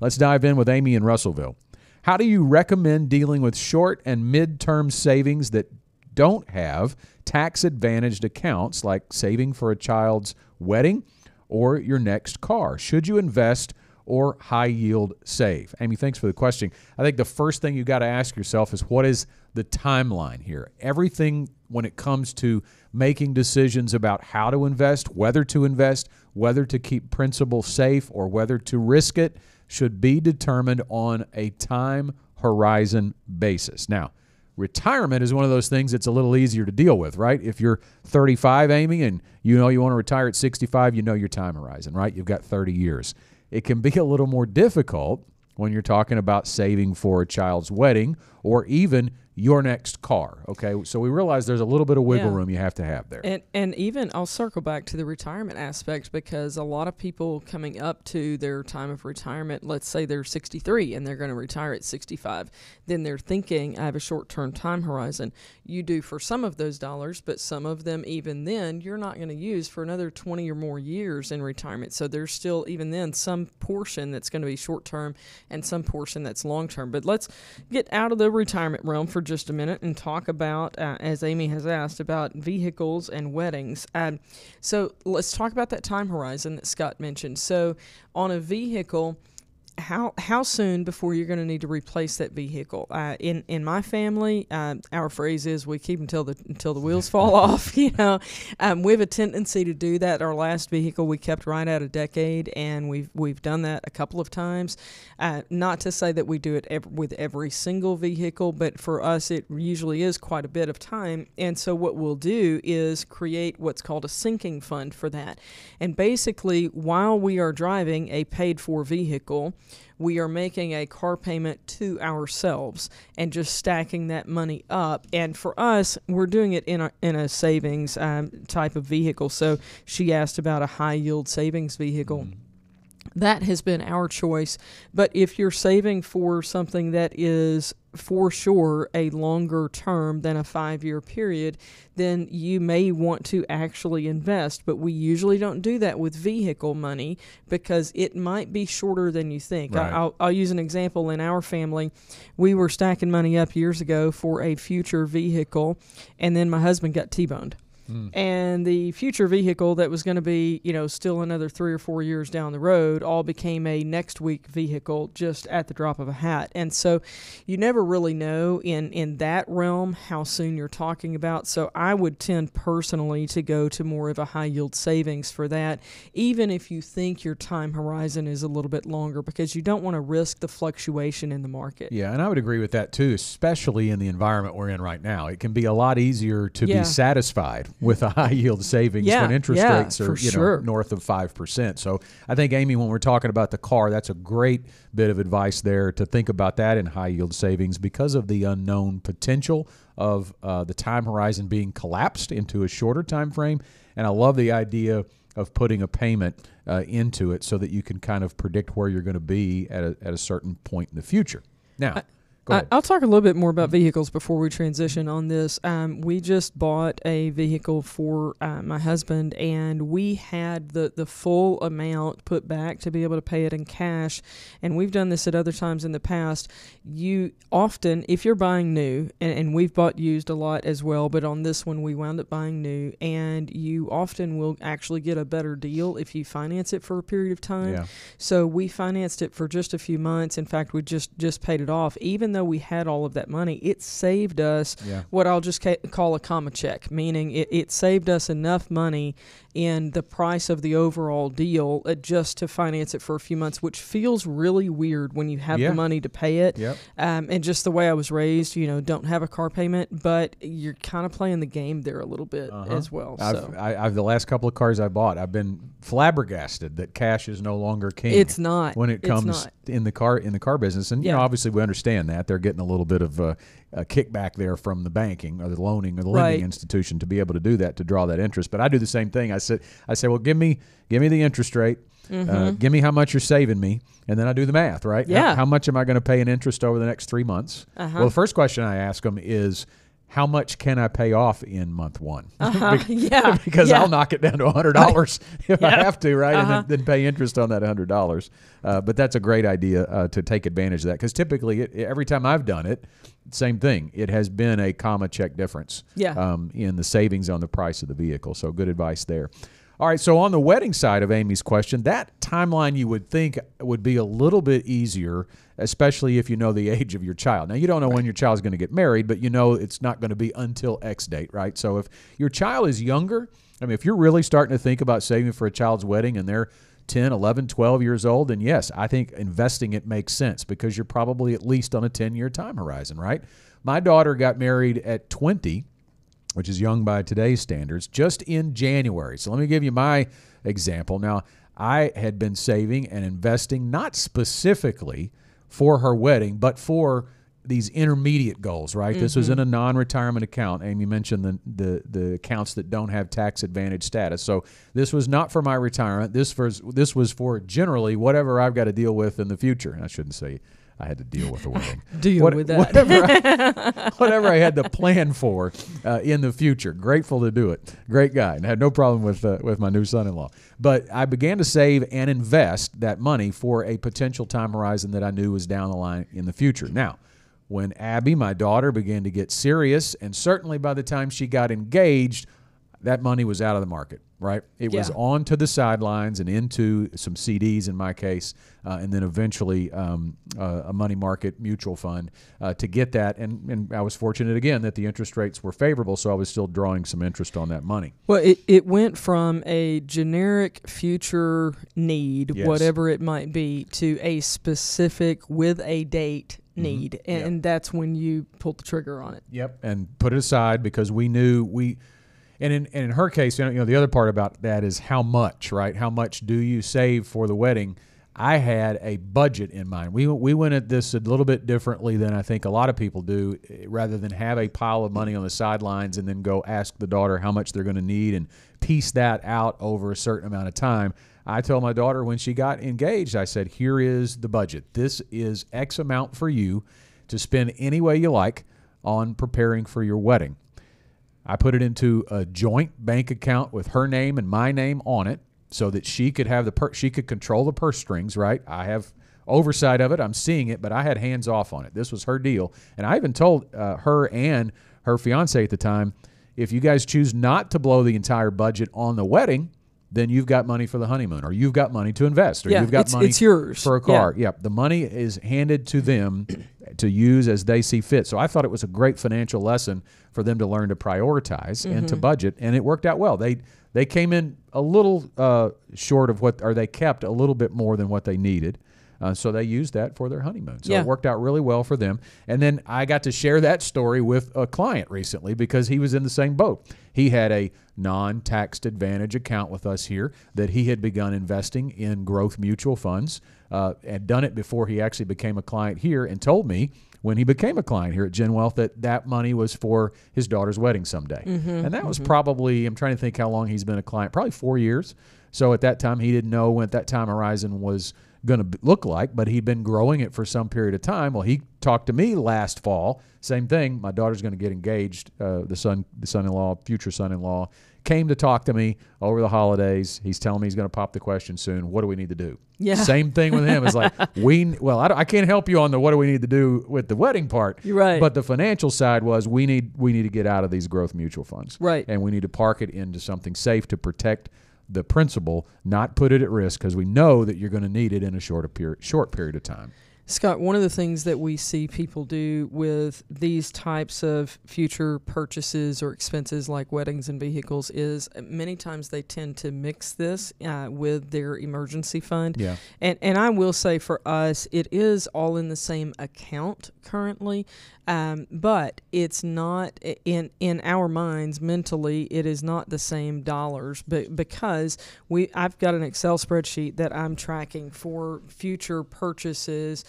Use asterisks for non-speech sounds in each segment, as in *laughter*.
Let's dive in with Amy in Russellville. How do you recommend dealing with short and mid-term savings that don't have tax advantaged accounts like saving for a child's wedding or your next car? Should you invest or high yield save? Amy, thanks for the question. I think the first thing you got to ask yourself is what is the timeline here? Everything when it comes to making decisions about how to invest, whether to invest, whether to keep principal safe, or whether to risk it should be determined on a time horizon basis. Now, retirement is one of those things that's a little easier to deal with, right? If you're 35, Amy, and you know you want to retire at 65, you know your time horizon, right? You've got 30 years. It can be a little more difficult when you're talking about saving for a child's wedding or even your next car. Okay, so we realize there's a little bit of wiggle Yeah. room you have to have there. And and even I'll circle back to the retirement aspect because a lot of people coming up to their time of retirement, let's say they're 63 and they're going to retire at 65, then they're thinking I have a short-term time horizon. You do for some of those dollars, but some of them even then you're not going to use for another 20 or more years in retirement. So there's still even then some portion that's going to be short-term and some portion that's long-term. But let's get out of the retirement realm for just a minute and talk about, uh, as Amy has asked, about vehicles and weddings. Um, so let's talk about that time horizon that Scott mentioned. So on a vehicle, how how soon before you're going to need to replace that vehicle? Uh, in in my family, uh, our phrase is we keep until the until the wheels fall *laughs* off. You know, um, we have a tendency to do that. Our last vehicle we kept right at a decade, and we've we've done that a couple of times. Uh, not to say that we do it with every single vehicle, but for us it usually is quite a bit of time. And so what we'll do is create what's called a sinking fund for that. And basically, while we are driving a paid for vehicle, we are making a car payment to ourselves and just stacking that money up. And for us, we're doing it in a, in a savings um, type of vehicle. So she asked about a high yield savings vehicle. That has been our choice. But if you're saving for something that is for sure a longer term than a five year period, then you may want to actually invest. But we usually don't do that with vehicle money because it might be shorter than you think. Right. I'll, I'll use an example in our family. We were stacking money up years ago for a future vehicle, and then my husband got T boned Mm. and the future vehicle that was going to be, you know, still another three or four years down the road, all became a next week vehicle just at the drop of a hat. And so, you never really know in in that realm how soon you're talking about. So I would tend personally to go to more of a high yield savings for that, even if you think your time horizon is a little bit longer, because you don't want to risk the fluctuation in the market. Yeah, and I would agree with that too, especially in the environment we're in right now. It can be a lot easier to Yeah. be satisfied with a *laughs* high yield savings Yeah, when interest yeah, rates are you know sure. north of five percent. So I think Amy, when we're talking about the car, that's a great bit of advice there to think about that in high yield savings because of the unknown potential of uh, the time horizon being collapsed into a shorter time frame. And I love the idea of putting a payment uh, into it so that you can kind of predict where you're going to be at a, at a certain point in the future. Now, I, ahead. I'll talk a little bit more about vehicles before we transition on this. Um, we just bought a vehicle for uh, my husband, and we had the, the full amount put back to be able to pay it in cash. And we've done this at other times in the past. You often, if you're buying new, and, and we've bought used a lot as well, but on this one we wound up buying new, and you often will actually get a better deal if you finance it for a period of time. Yeah. So we financed it for just a few months. In fact, we just just paid it off. Even though we had all of that money, it saved us Yeah. what I'll just ca- call a comma check, meaning it, it saved us enough money in the price of the overall deal uh, just to finance it for a few months, which feels really weird when you have Yeah. the money to pay it. Yep. Um, and just the way I was raised, you know, don't have a car payment, but you're kind of playing the game there a little bit Uh-huh. as well. I've, so I, I've the last couple of cars I bought, I've been flabbergasted that cash is no longer king. it's not when it comes in the car in the car business, and you know, obviously we understand that they're getting a little bit of a, a kickback there from the banking or the loaning or the lending Right. institution to be able to do that to draw that interest. But I do the same thing. I said, I say, well, give me give me the interest rate. Uh, give me how much you're saving me, and then I do the math. Right? How- Mm-hmm. Yeah. How, much am I going to pay in interest over the next three months? Uh-huh. Well, the first question I ask them is, how much can I pay off in month one? *laughs* Uh-huh. *laughs* yeah. *laughs* because yeah. I'll knock it down to hundred dollars if I have to, right? And Uh-huh. then, then pay interest on that hundred dollars. Uh, but that's a great idea uh, to take advantage of that because typically, it, every time I've done it, same thing. It has been a comma check difference Yeah. um, in the savings on the price of the vehicle. So good advice there. All right, so on the wedding side of Amy's question, that timeline you would think would be a little bit easier, especially if you know the *laughs* age of your child. Now, you don't know when your child's going to get married, but you know it's not going to be until X date, right? So if your child is younger, I mean, if you're really starting to think about saving for a child's wedding and they're 10, 11, 12 years old, then yes, I think investing it makes sense because you're probably at least on a 10 year time horizon, right? My daughter got married at 20 which is young by today's standards, just in January. So let me give you my example. Now, I had been saving and investing not specifically for her wedding, but for these intermediate goals, right? This was in mm-hmm. a non-retirement account. Amy mentioned the, the the accounts that don't have tax advantage status. So this was not for my retirement. This was this was for generally whatever I've got to deal with in the future. And I shouldn't say I had to deal with a wedding. *laughs* Deal What- with that. Whatever I, *laughs* whatever I had to plan for uh, in the future. Grateful to do it. Great guy, and had no problem with uh, with my new son-in-law. But I began to save and invest that money for a potential time horizon that I knew was down the line in the future. Now, when Abby, my daughter, began to get serious, and certainly by the time she got engaged, that money was out of the market, right? It was Yeah. on to the sidelines and into some CDs in my case, uh, and then eventually um, uh, a money market mutual fund uh, to get that. And, and I was fortunate again that the interest rates were favorable, so I was still drawing some interest on that money. Well, it, it went from a generic future need, Yes. whatever it might be, to a specific with a date Mm-hmm. need. And, and that's when you pulled the trigger on it. Yep. And put it aside because we knew we, and in, and in her case, you know, the other part about that is how much, right? How much do you save for the wedding? I had a budget in mind. We, we went at this a little bit differently than I think a lot of people do. eh, Rather than have a pile of money on the sidelines and then go ask the daughter how much they're going to need and piece that out over a certain amount of time, I told my daughter when she got engaged, I said, Here is the budget. This is X amount for you to spend any way you like on preparing for your wedding. I put it into a joint bank account with her name and my name on it so that she could have the per- she could control the purse strings, right? I have oversight of it. I'm seeing it, but I had hands off on it. This was her deal. And I even told uh, her and her fiance at the time, if you guys choose not to blow the entire budget on the wedding, then you've got money for the honeymoon or you've got money to invest or Yeah, you've got it's- money it's yours. for a Yeah. car. Yep. The money is handed to them to use as they see fit. So I thought it was a great financial lesson for them to learn to prioritize and Mm-hmm. to budget, and it worked out well. They they came in a little uh, short of what, or they kept a little bit more than what they needed. Uh, so they used that for their honeymoon. So Yeah. it worked out really well for them. And then I got to share that story with a client recently because he was in the same boat. He had a non taxed advantage account with us here that he had begun investing in growth mutual funds, uh, and done it before he actually became a client here, and told me when he became a client here at GenWealth that that money was for his daughter's wedding someday. and that was probably, I'm trying to think how long he's been a client, probably four years. So at that time, he didn't know when that time horizon was going to look like, but he'd been growing it for some period of time. Well, he talked to me last fall. Same thing. My daughter's going to get engaged. Uh, the son, the son-in-law, future son-in-law, came to talk to me over the holidays. He's telling me he's going to pop the question soon. What do we need to do? Yeah. *laughs* Same thing with him. It's like *laughs* we. Well, I, don't- I can't help you on the what do we need to do with the wedding part. You're right. But the financial side was we need we need to get out of these growth mutual funds. Right. And we need to park it into something safe to protect the principal, not put it at risk because we know that you're going to need it in a short period short period of time. Scott, one of the things that we see people do with these types of future purchases or expenses like weddings and vehicles is uh, many times they tend to mix this uh, with their emergency fund. Yeah. And and I will say for us, it is all in the same account currently, um, but it's not in in our minds mentally. It is not the same dollars, but because we I've got an Excel spreadsheet that I'm tracking for future purchases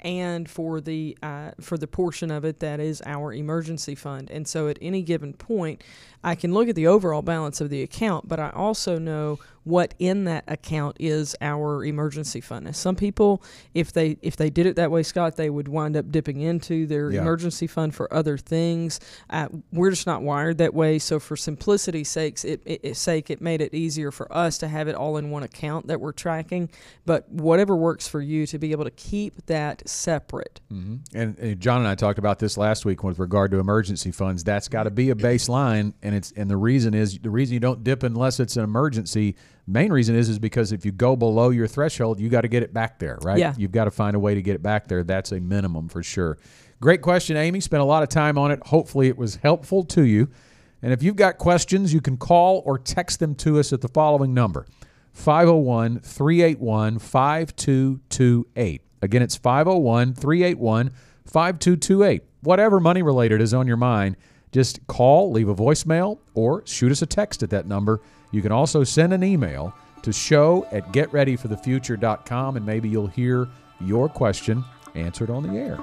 and for the uh, for the portion of it that is our emergency fund. And so at any given point, I can look at the overall balance of the account, but I also know what in that account is our emergency fund. Now, some people, if they if they did it that way, Scott, they would wind up dipping into their Yeah. emergency fund for other things. Uh, we're just not wired that way. So for simplicity's sakes, it, it, it sake, it made it easier for us to have it all in one account that we're tracking. But whatever works for you to be able to keep that separate. hmm And, and John and I talked about this last week with regard to emergency funds. That's got to be a baseline, and it's and the reason is the reason you don't dip unless it's an emergency. Main reason is is because if you go below your threshold, you got to get it back there, right? Yeah. You've got to find a way to get it back there. That's a minimum for sure. Great question, Amy. Spent a lot of time on it. Hopefully, it was helpful to you. And if you've got questions, you can call or text them to us at the following number 501 381 5228. Again, it's 501 381 5228. Whatever money related is on your mind, just call, leave a voicemail, or shoot us a text at that number. You can also send an email to show at getreadyforthefuture.com and maybe you'll hear your question answered on the air.